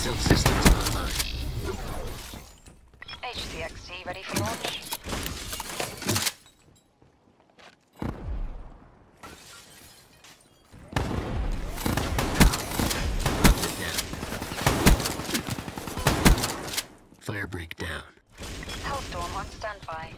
Seal systems online. HCXT ready for launch. Fire breakdown. Hellstorm on standby.